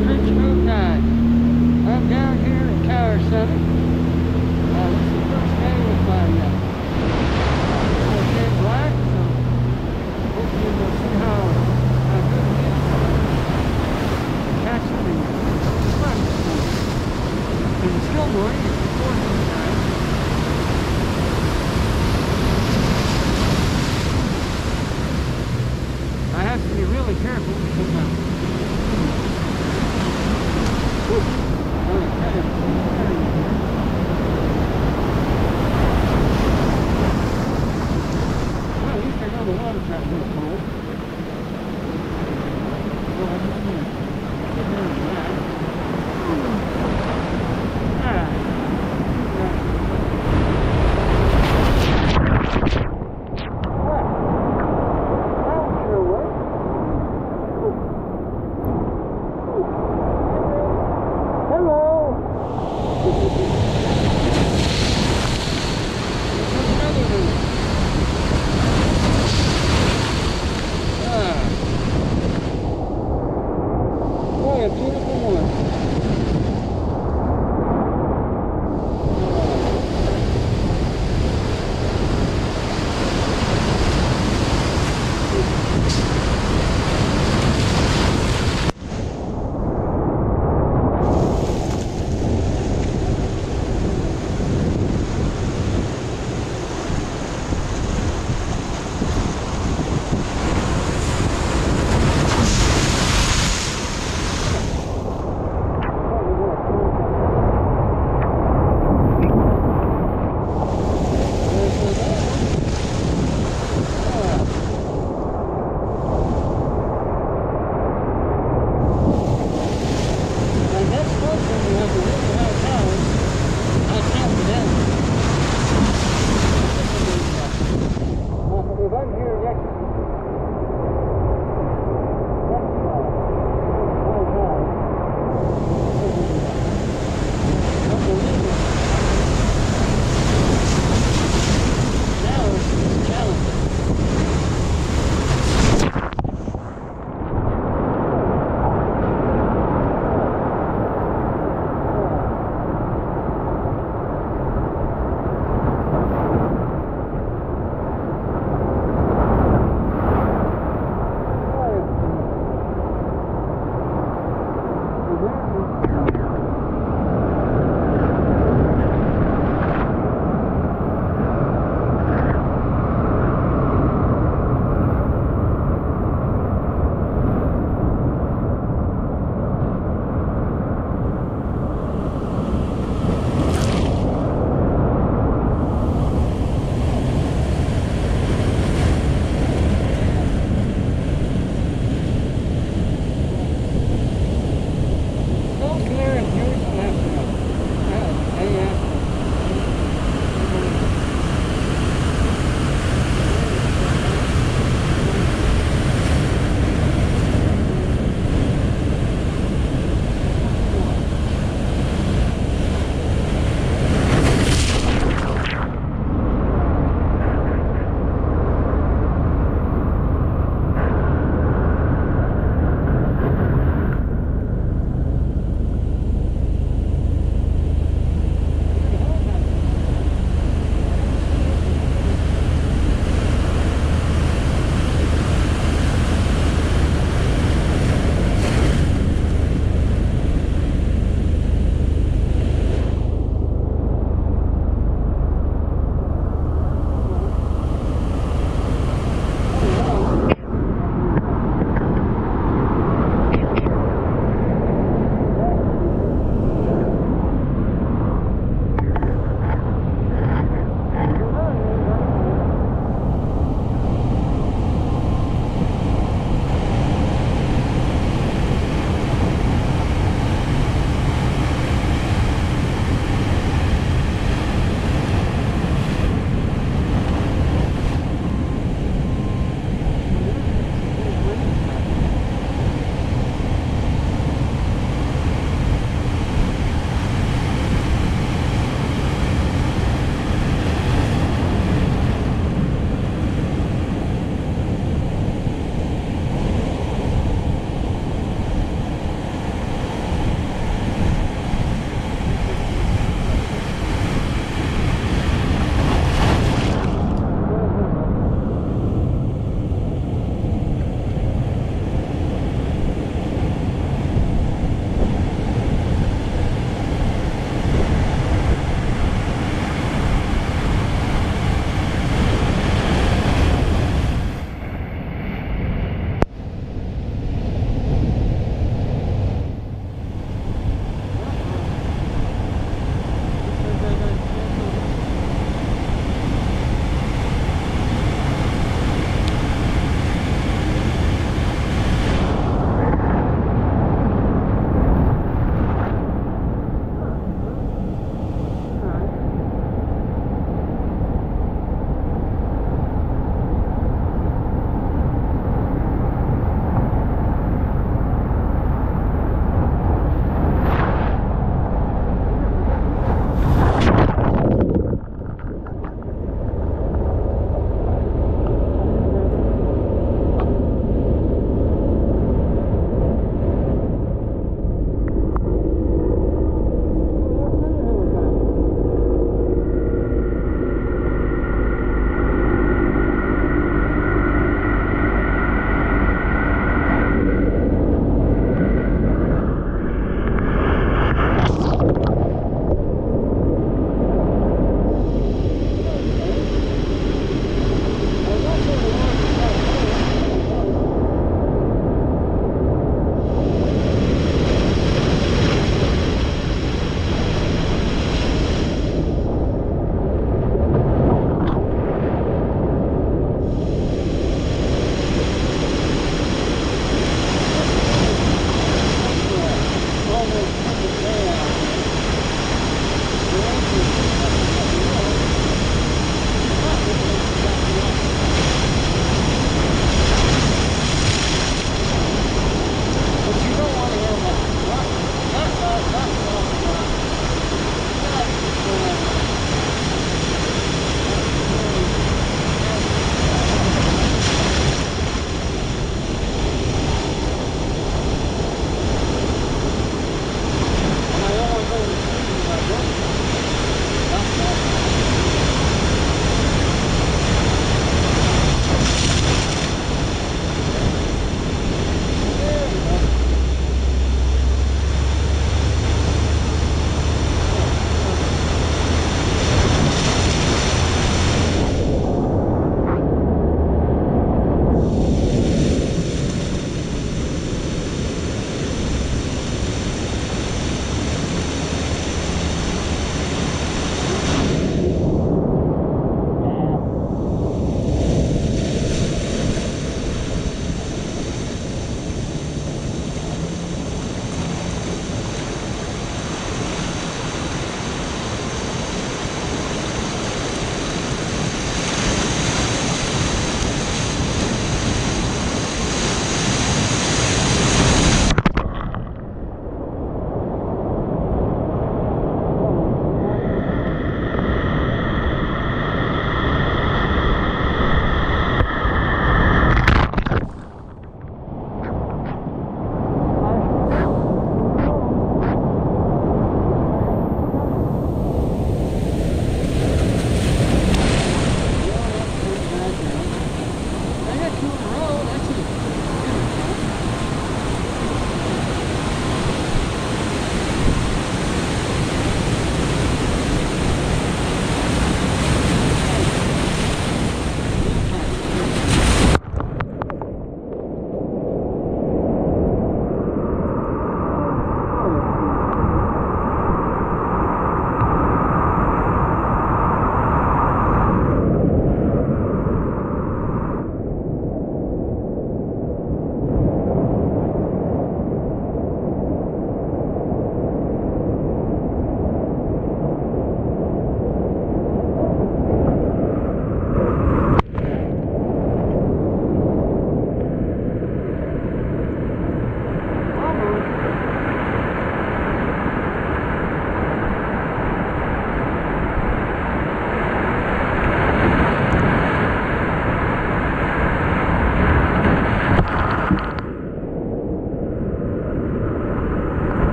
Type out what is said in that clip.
Adventure Road I'm down here in Tower 7. Uh, this is the first day we find out. It's dead black, so hopefully we'll see how, good it is. Catch the, fun. It's still morning, it's 4